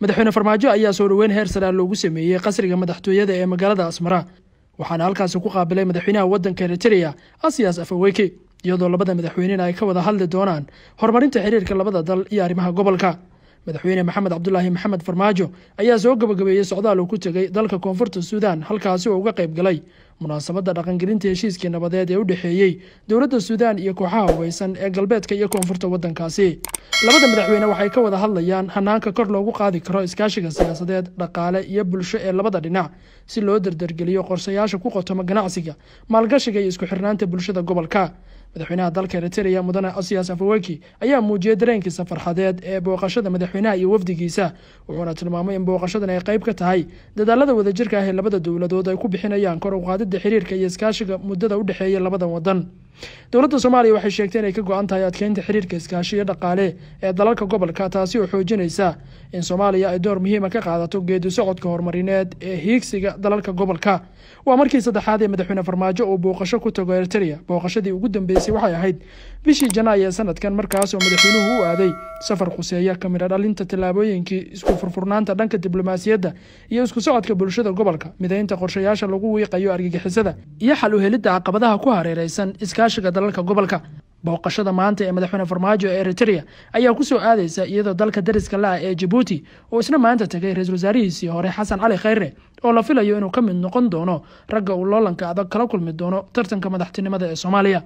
madaxweyne farmaajo ayaa soo dhoweyn heer saraa loogu sameeyey qasriga madaxtooyada ee magaalada asmara. Waxaana halkaasi ku qaabilay madaxweynaha waddanka eritrea asiyas afaweke iyadoo labada madaxweynena ay ka wada hadli doonaan horumarinta xiriirka labada dal iyo arrimaha gobolka. Madaxweyne maxamed cabdulaahi maxamed farmaajo ayaa soo gabagabeeyey socdaal uu ku tegey dalka koonfurta suudaan halkaasi oo uga qayb galay munaasabadda dhaqangelinta heshiiskii nabadeed ee u dhexeeyey dowladda suudaan iyo kooxaha hubeysan ee galbeedka iyo koonfurta waddankaasi. Labada madaxweyne waxay ka wada hadlayaan hanaanka kor loogu qaadi karo iskaashiga siyaasadeed dhaqaale iyo bulsho ee labada dhinac si loo dardargeliyo qorshayaasha ku qotoma ganacsiga maalgashiga iyo isku xirnaanta bulshada gobolka. Madaxweynaha dalka eritrea mudane asiyas afaweki ayaa muujiyey dareenkiisa farxadeed ee booqashada madaxweynaha iyo wafdigiisa wuxuuna tilmaamay in booqashadan ay qayb ka tahay dadaalada wadajirka ah ee labada dowladood ay ku bixinayaan kor u qaadida xiriirka iyo iskaashiga muddada u dhexeeya labadan wadan dowladda soomaaliya waxay sheegtay inay ka go-an tahay adkeynta xiriirka iskaashiyo dhaqaale ee dalalka gobolka taasi oo xoojinaysa in soomaaliya ay door muhiima ka qaadato geedi socodka horumarineed ee hiigsiga dalalka gobolka. Waa markii saddexaad ee madaxweyne farmaajo uu booqasho ku tago eritrea. Booqashadii ugu dambeysay waxay ahayd bishii janaayo ee sanadkan markaas oo madaxweynuhu u aaday safar khuseeya kamidha dhalinta tallaabooyinkii isku furfurnaanta dhanka diblomaasiyadda iyo isku socodka bulshada gobolka midaynta qorshayaasha lagu wiiqayo argagixisada iyo xal u helidda caqabadaha ku hareereysan iskaashiga dalalka gobolka. Booqashada maanta ee madaxweyne farmaajo ee eritrea ayaa ku soo aadaysa iyadoo dalka dariska la-ah ee jabuuti oo isna maanta tegay ra'isul wasaarihiisii hore xasan cali khayre oo la filayo inuu ka mid noqon doono ragga uu loolanka adag kala kulmi doono tartanka madaxtinimada ee soomaaliya